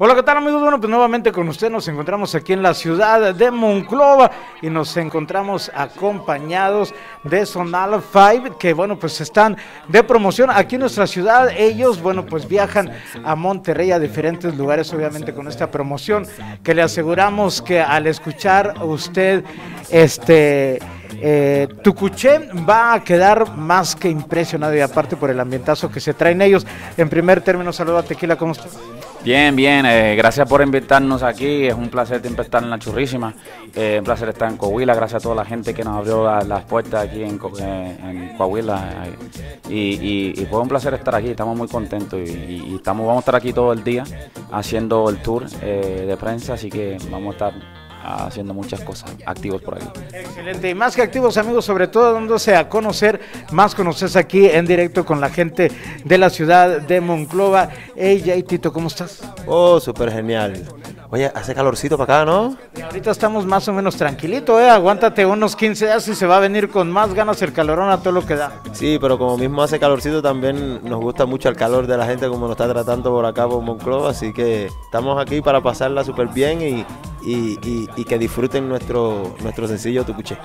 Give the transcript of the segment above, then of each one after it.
Hola, ¿qué tal amigos? Bueno, pues nuevamente con usted nos encontramos aquí en la ciudad de Monclova y nos encontramos acompañados de Sonal Five, que bueno, pues están de promoción aquí en nuestra ciudad. Ellos, bueno, pues viajan a Monterrey a diferentes lugares, obviamente con esta promoción, que le aseguramos que al escuchar usted este... Eh, va a quedar más que impresionado y aparte por el ambientazo que se traen ellos. En primer término, saludo a Tequila, ¿cómo estás? Bien, bien, eh, gracias por invitarnos aquí, es un placer siempre estar en la churrísima, eh, un placer estar en Coahuila, gracias a toda la gente que nos abrió las puertas aquí en, eh, Coahuila y, fue un placer estar aquí, estamos muy contentos y, estamos, vamos a estar aquí todo el día haciendo el tour de prensa, así que vamos a estar haciendo muchas cosas activos por aquí. Excelente, y más que activos amigos, sobre todo dándose a conocer, más conoces aquí en directo con la gente de la ciudad de Monclova. Hey, Jay Tito, ¿cómo estás? Oh, súper genial. Oye, hace calorcito para acá, ¿no? ahorita estamos más o menos tranquilito, ¿eh? Aguántate unos 15 días y se va a venir con más ganas el calorón a todo lo que da. Sí, pero como mismo hace calorcito, también nos gusta mucho el calor de la gente como nos está tratando por acá por Monclova, así que estamos aquí para pasarla súper bien y, y, que disfruten nuestro, nuestro sencillo Tucuché.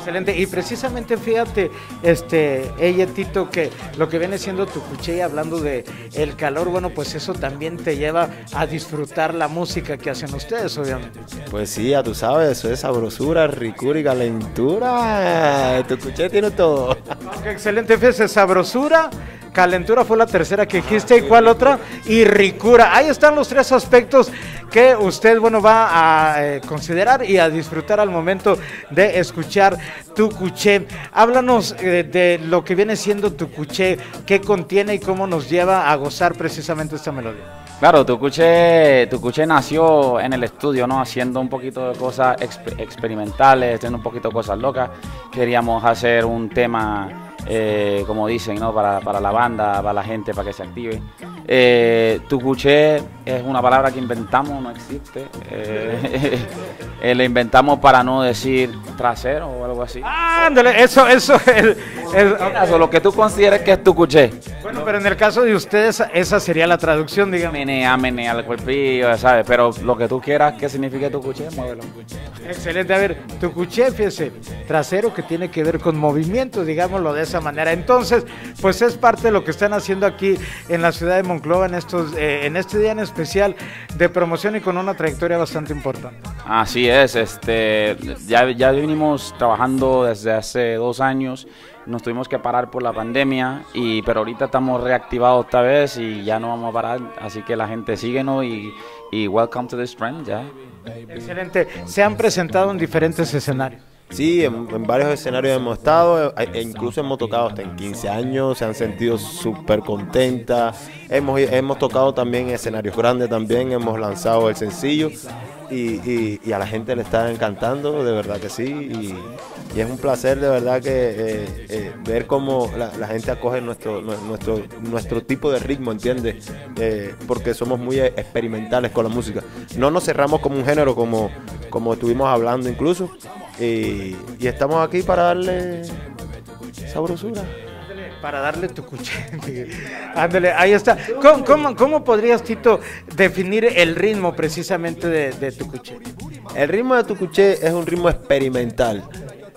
Excelente, y precisamente fíjate, este, ella Tito, que lo que viene siendo Tucuché, hablando de el calor, bueno, pues eso también te lleva a disfrutar la música que hacen ustedes, obviamente. Pues sí, ya tú sabes, eso es sabrosura, ricura y calentura. Tucuché tiene todo. excelente, fíjese, sabrosura Calentura fue la tercera que dijiste. ¿Y cuál otra? Y ricura. Ahí están los tres aspectos que usted, bueno, va a eh, considerar y a disfrutar al momento de escuchar tu cuché. Háblanos eh, de lo que viene siendo tu cuché, qué contiene y cómo nos lleva a gozar precisamente esta melodía. Claro, Tucuche, Tucuche nació en el estudio, ¿no? Haciendo un poquito de cosas experimentales, haciendo un poquito de cosas locas. Queríamos hacer un tema eh, como dicen, ¿no? Para, para, la banda, para la gente, para que se active. Eh, tucuché es una palabra que inventamos, no existe. Eh, eh la inventamos para no decir trasero o algo así. Ándale, eso, eso, es, eso, lo que tú consideres que es tucuché. Bueno, pero en el caso de ustedes, esa sería la traducción, digamos. Menea, menea al cuerpillo, ¿sabes? Pero lo que tú quieras que signifique tucuché, muévelo. Excelente, a ver, tucuché, fíjese, trasero que tiene que ver con movimiento, digámoslo de esa manera. Entonces, pues es parte de lo que están haciendo aquí en la ciudad de Monclova en, estos, eh, en este día en especial de promoción y con una trayectoria bastante importante. Así es, este, ya, ya venimos trabajando desde hace dos años nos tuvimos que parar por la pandemia, y, pero ahorita estamos reactivados otra vez y ya no vamos a parar, así que la gente síguenos y, y welcome to this trend, ya. Excelente, se han presentado en diferentes escenarios. Sí, en, varios escenarios hemos estado, e, e incluso hemos tocado hasta en 15 años, se han sentido súper contentas. Hemos, hemos tocado también en escenarios grandes también, hemos lanzado el sencillo y, y, a la gente le está encantando, de verdad que sí. Y, es un placer de verdad que eh, eh, ver cómo la, gente acoge nuestro, nuestro, nuestro tipo de ritmo, ¿entiendes? Eh, porque somos muy experimentales con la música. No nos cerramos como un género como, como estuvimos hablando incluso. Y, estamos aquí para darle sabrosura para darle tu cuchillo. Ándale, ahí está. ¿Cómo, cómo, podrías, Tito, definir el ritmo precisamente de, tu cuché? El ritmo de tu cuché es un ritmo experimental.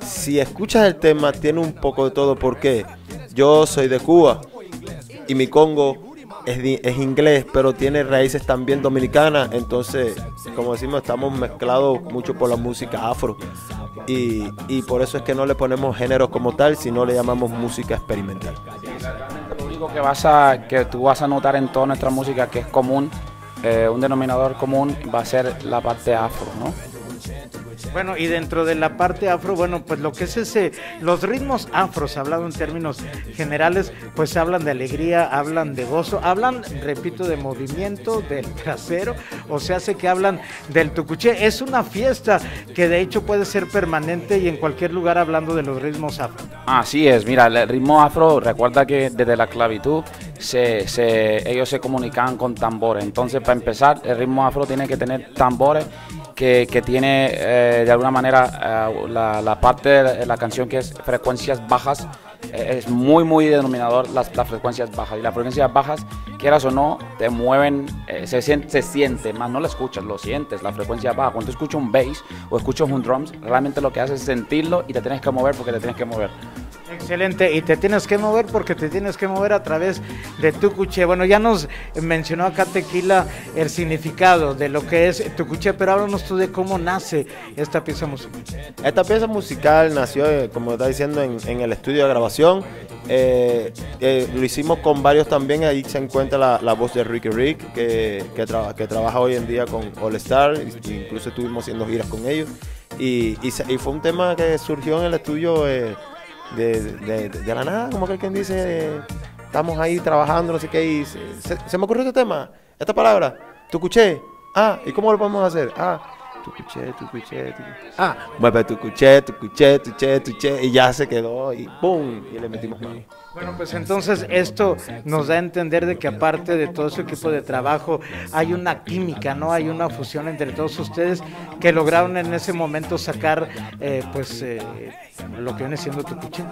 Si escuchas el tema, tiene un poco de todo, porque yo soy de Cuba y mi Congo es, inglés, pero tiene raíces también dominicanas. Entonces, como decimos, estamos mezclados mucho por la música afro. Y, y por eso es que no le ponemos género como tal, sino le llamamos música experimental. Lo único que, vas a, que tú vas a notar en toda nuestra música que es común, eh, un denominador común, va a ser la parte afro, ¿no? Bueno, y dentro de la parte afro, bueno, pues lo que es ese, los ritmos afros, hablado en términos generales, pues hablan de alegría, hablan de gozo, hablan, repito, de movimiento, del trasero, o sea, hace que hablan del tucuché. Es una fiesta que de hecho puede ser permanente y en cualquier lugar hablando de los ritmos afro. Así es, mira, el ritmo afro, recuerda que desde la clavitud se, se, ellos se comunicaban con tambores. Entonces, para empezar, el ritmo afro tiene que tener tambores que, que tiene eh, de alguna manera eh, la, la, parte de la canción que es frecuencias bajas, eh, es muy, muy denominador las, las, frecuencias bajas. Y las frecuencias bajas quieras o no, te mueven, eh, se, se siente, más no lo escuchas, lo sientes, la frecuencia baja. Cuando escuchas un bass o escuchas un drums, realmente lo que haces es sentirlo y te tienes que mover porque te tienes que mover. Excelente, y te tienes que mover porque te tienes que mover a través de tu cuché. Bueno, ya nos mencionó acá Tequila el significado de lo que es tu cuché, pero háblanos tú de cómo nace esta pieza musical. Esta pieza musical nació, eh, como está diciendo, en, el estudio de grabación. Eh, eh, lo hicimos con varios también, ahí se encuentra la, voz de Ricky Rick, que, que, que trabaja hoy en día con All Star, incluso estuvimos haciendo giras con ellos. Y, y, y fue un tema que surgió en el estudio eh, de, de- de- la nada, como que quien dice, estamos ahí trabajando, no sé qué, y se, se- se me ocurrió este tema, esta palabra, tu cuché. Ah, ¿y cómo lo podemos hacer? Ah, tu cuché, tu cuché, tu Ah, mueve tu cuché, tu cuché, tu che, tu che, y ya se quedó, y ¡pum! Y le metimos mano. Bueno, pues entonces esto nos da a entender de que aparte de todo su equipo de trabajo, hay una química, ¿no? Hay una fusión entre todos ustedes que lograron en ese momento sacar, eh, pues, eh, lo que viene siendo tu cuché.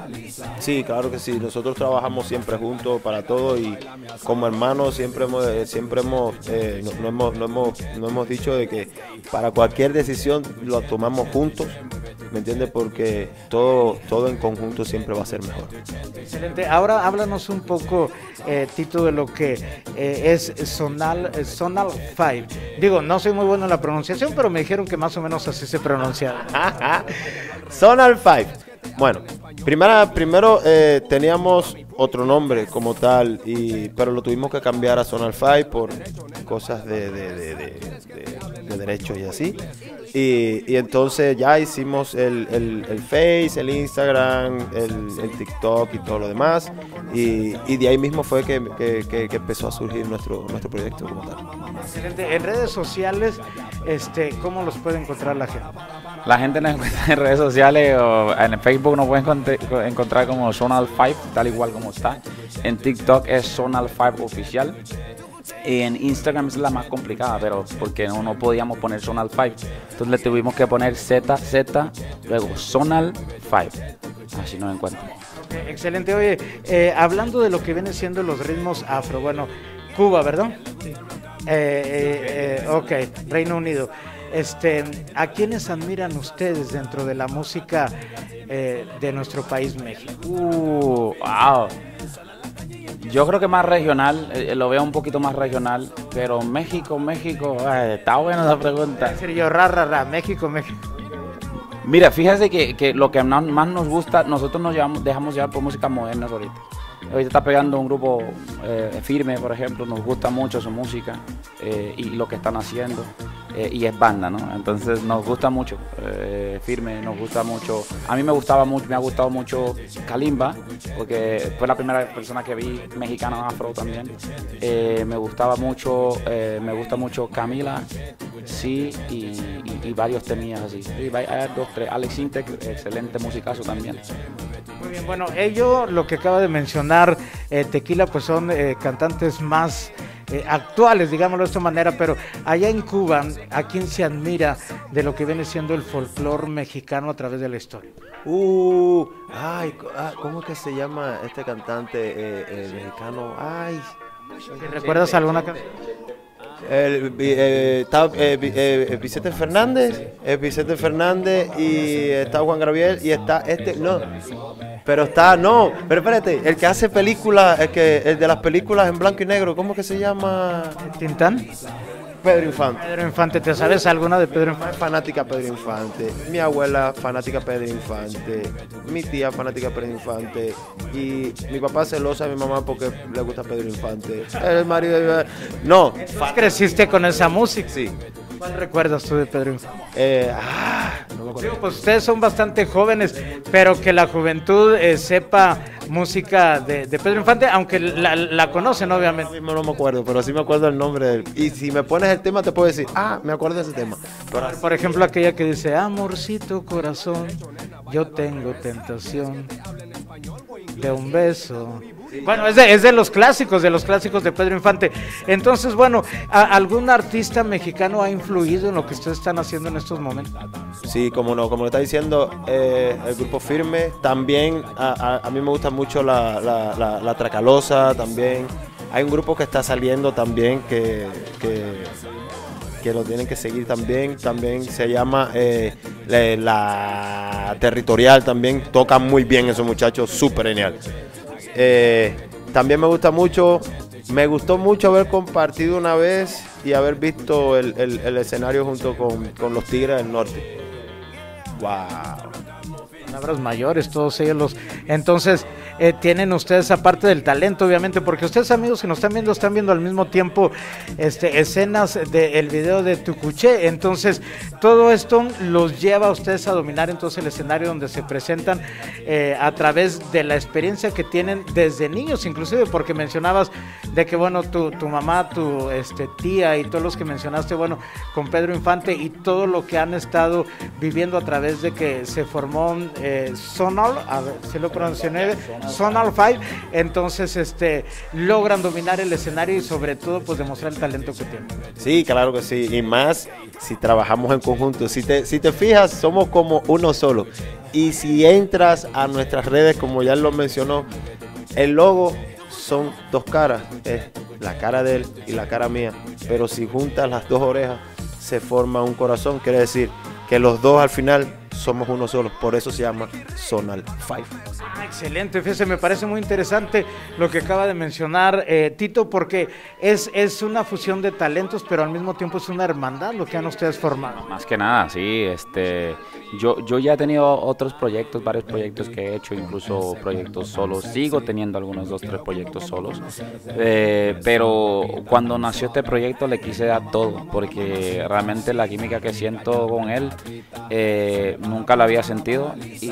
Sí, claro que sí. Nosotros trabajamos siempre juntos para todo y como hermanos siempre hemos, eh, siempre hemos, eh, no, no hemos, no hemos, no hemos dicho de que para cualquier decisión lo tomamos juntos, ¿me entiendes? Porque todo, todo en conjunto siempre va a ser mejor. Excelente. Ahora háblanos un poco, eh, Tito, de lo que eh, es Sonal, eh, Sonal 5. Digo, no soy muy bueno en la pronunciación, pero me dijeron que más o menos así se pronuncia. Sonal 5. Bueno, primera, primero eh, teníamos otro nombre como tal, y, pero lo tuvimos que cambiar a Sonal 5 por cosas de, de- de- de derechos y así. Y, y entonces ya hicimos el, el- el Face, el Instagram, el, el TikTok y todo lo demás. Y, y de ahí mismo fue que, que- que- que empezó a surgir nuestro, nuestro proyecto como tal. Excelente. En redes sociales, este, ¿cómo los puede encontrar la gente? La gente nos encuentra en redes sociales o en Facebook nos puede encontr- encontrar como Sonal 5, tal igual como está. En TikTok es Sonal 5 oficial. Y en Instagram es la más complicada, pero porque no, no podíamos poner Sonal 5. Entonces le tuvimos que poner ZZ, luego Sonal 5. Así nos encuentran. Excelente. Oye, eh, hablando de lo que vienen siendo los ritmos afro, bueno, Cuba, ¿verdad? Eh, eh, eh, ok, Reino Unido. Este, ¿A quiénes admiran ustedes dentro de la música eh, de nuestro país, México? Uh, wow. Yo creo que más regional, eh, lo veo un poquito más regional, pero México, México, ay, está buena esa pregunta. Yo, ra, ra, ra, México, México. Mira, fíjate que, que lo que más más nos gusta, nosotros nos llevamos, dejamos llevar por música moderna ahorita. Ahorita está pegando un grupo eh, firme, por ejemplo, nos gusta mucho su música eh, y lo que están haciendo. Eh, y es banda, ¿no? Entonces nos gusta mucho, eh, firme, nos gusta mucho. A mí me gustaba mucho, me ha gustado mucho Kalimba, porque fue la primera persona que vi mexicana afro también. Eh, me gustaba mucho, me gusta mucho Camila, sí, y, varios temías así. Y hay dos, tres. Alex Intec, excelente musicazo también. Muy bien, bueno, ellos, lo que acaba de mencionar Tequila, pues son cantantes más eh, actuales, digámoslo de esta manera, pero allá en Cuba, ¿a quién se admira de lo que viene siendo el folclore mexicano a través de la historia? Uh, ay, ah, ¿cómo es que se llama este cantante eh, eh, mexicano? Ay, ¿Recuerdas alguna canción? El, eh, está eh, vi- eh, Vicente Fernández, Vicente Fernández y está Juan Gabriel y está este, no, pero está, no, pero espérate, el que hace películas, el que, el de las películas en blanco y negro, ¿cómo que se llama? ¿Tintán? Pedro Infante. Pedro Infante, ¿te sabes alguna de Pedro Infante? fanática Pedro Infante, mi abuela fanática Pedro Infante, mi tía fanática Pedro Infante y mi papá celosa de mi mamá porque le gusta Pedro Infante. El marido de... No, ¿Tú creciste con esa música? sí. ¿Cuál recuerdas tú de Pedro Infante? Eh, ah, no. Digo, pues ustedes son bastante jóvenes, pero que la juventud eh, sepa música de, de Pedro Infante, aunque la, la conocen obviamente. mismo no me acuerdo, pero sí me acuerdo el nombre de él. Y si me pones el tema te puedo decir, ah, me acuerdo de ese tema. Pero así- Por ejemplo, aquella que dice, amorcito corazón, yo tengo tentación de un beso. Bueno, es de, es de los clásicos, de los clásicos de Pedro Infante. Entonces, bueno, ¿a- ¿algún artista mexicano ha influido en lo que ustedes están haciendo en estos momentos? Sí, como no, como lo está diciendo eh, el grupo Firme, también a, a- a mí me gusta mucho la, la, la- la Tracalosa, también. Hay un grupo que está saliendo también que, que, que lo tienen que seguir también. También se llama eh, la, la Territorial, también tocan muy bien esos muchachos, súper genial. Eh, también me gusta mucho, me gustó mucho haber compartido una vez y haber visto el, escenario junto con, los Tigres del Norte. ¡Wow! palabras mayores, todos ellos los. Entonces, eh, tienen ustedes aparte del talento, obviamente, porque ustedes, amigos que nos están viendo, están viendo al mismo tiempo este, escenas del video de Tucuché. Entonces, todo esto los lleva a ustedes a dominar entonces el escenario donde se presentan eh, a través de la experiencia que tienen desde niños, inclusive, porque mencionabas de que, bueno, tu, tu mamá, tu este, tía y todos los que mencionaste, bueno, con Pedro Infante y todo lo que han estado viviendo a través de que se formó eh, Sonal, a ver si lo pronuncié, Sonal 5, entonces este, logran dominar el escenario y sobre todo pues demostrar el talento que tienen. Sí, claro que sí. Y más si trabajamos en conjunto. Si te, si te fijas, somos como uno solo. Y si entras a nuestras redes, como ya lo mencionó, el logo son dos caras. Es la cara de él y la cara mía. Pero si juntas las dos orejas, se forma un corazón. Quiere decir que los dos al final somos uno solo. Por eso se llama Sonal 5. Ah, excelente, fíjese, me parece muy interesante lo que acaba de mencionar eh, Tito, porque es, es una fusión de talentos, pero al mismo tiempo es una hermandad lo que han ustedes formado. Más que nada, sí. Este, yo, yo ya he tenido otros proyectos, varios proyectos que he hecho, incluso proyectos solos. Sigo teniendo algunos dos, tres proyectos solos. Eh, pero cuando nació este proyecto le quise dar todo, porque realmente la química que siento con él eh, nunca la había sentido y,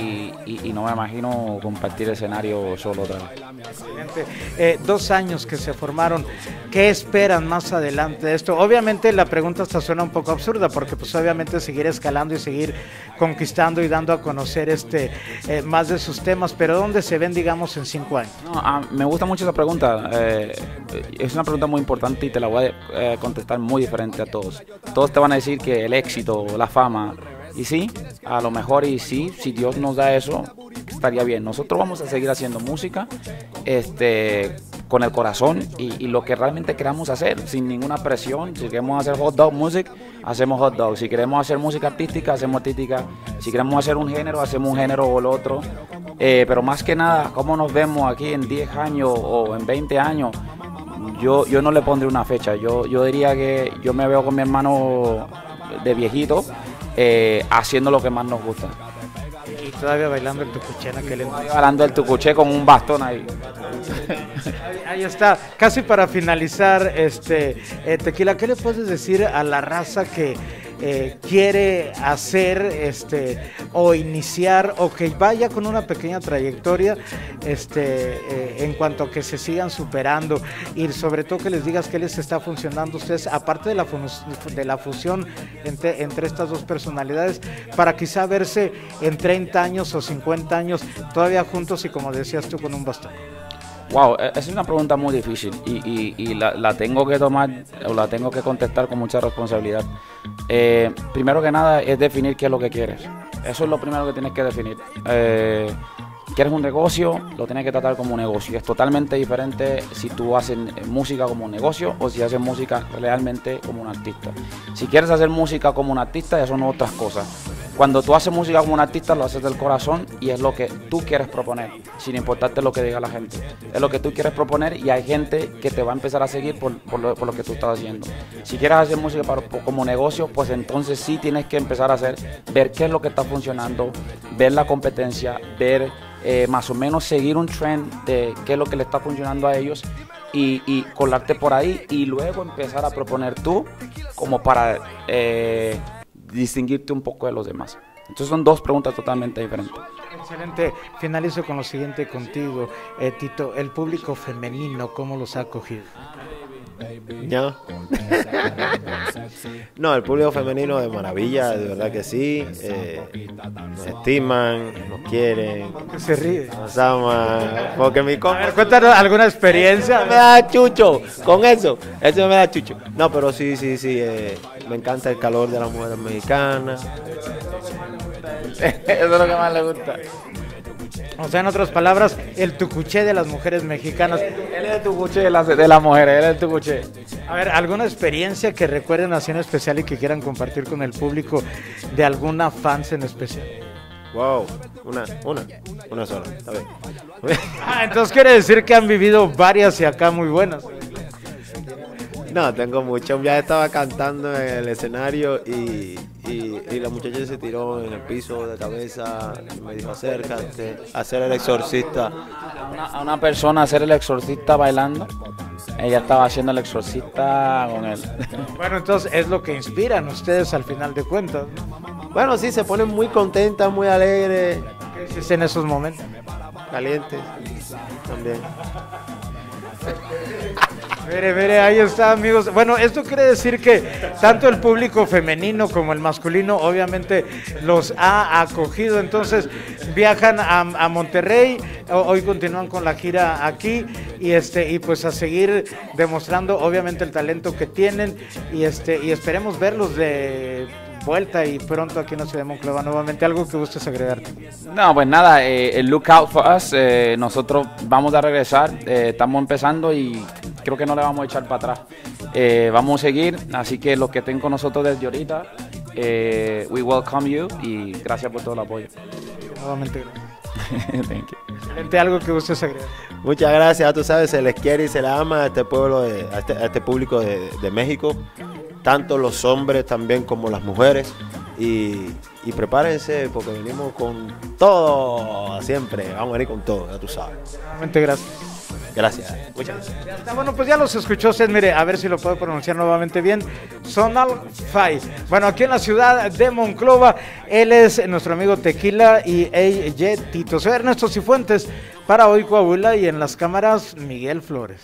y- y no me imagino compartir escenario solo otra vez. Excelente. Eh, dos años que se formaron, ¿qué esperan más adelante de esto? Obviamente la pregunta hasta suena un poco absurda, porque pues obviamente seguir escalando y seguir conquistando y dando a conocer este eh, más de sus temas, pero ¿dónde se ven, digamos, en cinco años? No, ah, me gusta mucho esa pregunta. eh, es una pregunta muy importante y te la voy a contestar muy diferente a todos. Todos te van a decir que el éxito, la fama, y sí, a lo mejor y sí, si Dios nos da eso, estaría bien. Nosotros vamos a seguir haciendo música este, con el corazón y, lo que realmente queramos hacer, sin ninguna presión. Si queremos hacer hot dog music, hacemos hot dog. Si queremos hacer música artística, hacemos artística. Si queremos hacer un género, hacemos un género o el otro. Eh, pero más que nada, cómo nos vemos aquí en 10 años o en 20 años, yo, yo no le pondré una fecha. Yo, yo diría que yo me veo con mi hermano de viejito eh, haciendo lo que más nos gusta. Y todavía bailando el tucuché en aquel entonces. Hablando del tucuché con un bastón ahí. Ahí- Ahí está, casi para finalizar, este eh, Tequila, ¿qué le puedes decir a la raza que eh, quiere hacer este o iniciar o que vaya con una pequeña trayectoria este eh, en cuanto a que se sigan superando y sobre todo que les digas qué les está funcionando a ustedes, aparte de la, de la fusión entre, entre estas dos personalidades, para quizá verse en 30 años o 50 años todavía juntos y como decías tú con un bastón? Wow, e- es una pregunta muy difícil y, y- y la, la tengo que tomar o la tengo que contestar con mucha responsabilidad. Eh, primero que nada es definir qué es lo que quieres. Eso es lo primero que tienes que definir. Eh, ¿Quieres un negocio? Lo tienes que tratar como un negocio. Es totalmente diferente si tú haces música como un negocio o si haces música realmente como un artista. Si quieres hacer música como un artista, ya son otras cosas. Cuando tú haces música como un artista, lo haces del corazón y es lo que tú quieres proponer, sin importarte lo que diga la gente. Es lo que tú quieres proponer y hay gente que te va a empezar a seguir por, por lo, por lo que tú estás haciendo. Si quieres hacer música para- como negocio, pues entonces sí tienes que empezar a hacer, ver qué es lo que está funcionando, ver la competencia, ver eh, más o menos seguir un trend de qué es lo que le está funcionando a ellos y, colarte por ahí y luego empezar a proponer tú como para eh, distinguirte un poco de los demás. Entonces son dos preguntas totalmente diferentes. Excelente. Finalizo con lo siguiente contigo, eh, Tito. El público femenino, ¿cómo los ha acogido? ¿Ya? No, el público femenino de maravilla, de verdad que sí. eh, nos estiman, nos quieren, se ríe. nos aman. Porque mi A compa ver, cuéntanos alguna experiencia. me da chucho con eso. Eso me da chucho. No, pero sí, sí, sí. eh, me encanta el calor de las mujeres mexicanas. Eso es lo que más le gusta. O sea, en otras palabras, el tucuché de las mujeres mexicanas. Él es el tucuché de las, de las mujeres, él es el tucuché. A ver, ¿alguna experiencia que recuerden así en especial y que quieran compartir con el público de alguna fans en especial? Wow, una, una, una sola, está bien. Ah, entonces quiere decir que han vivido varias y acá muy buenas. No, tengo mucho. Ya estaba cantando en el escenario y, y, y la muchacha se tiró en el piso de cabeza y me dijo acércate, hacer el exorcista. A una, a una persona hacer el exorcista bailando, ella estaba haciendo el exorcista con él. Bueno, entonces es lo que inspiran ustedes al final de cuentas. ¿no? Bueno, sí, se ponen muy contentas, muy alegres, ¿Qué hiciste en esos momentos? calientes también. Mire, mire, ahí está, amigos. Bueno, esto quiere decir que tanto el público femenino como el masculino, obviamente, los ha acogido. Entonces, viajan a, Monterrey, ho- hoy continúan con la gira aquí y este y pues a seguir demostrando, obviamente, el talento que tienen y este y esperemos verlos de vuelta y pronto aquí en la ciudad de Monclova nuevamente. Algo que gustes agregar. No, pues nada, eh, el look out for us, eh, nosotros vamos a regresar, eh, estamos empezando y creo que no le vamos a echar para atrás. Eh, vamos a seguir, así que los que estén con nosotros desde ahorita, eh, we welcome you y gracias por todo el apoyo. Nuevamente, Thank you. Excelente, algo que gustes agregar. Muchas gracias, tú sabes, se les quiere y se les ama a este pueblo, de, a, este, a este público de, de México, tanto los hombres también como las mujeres. Y, y prepárense porque venimos con todo, siempre, vamos a venir con todo, ya tú sabes. Nuevamente, gracias. Gracias, muchas bueno, pues ya los escuchó usted, mire, a ver si lo puedo pronunciar nuevamente bien. Sonal Fai. Bueno, aquí en la ciudad de Monclova, él es nuestro amigo Tequila y AJ. Soy Ernesto Cifuentes para hoy Coahuila y en las cámaras Miguel Flores.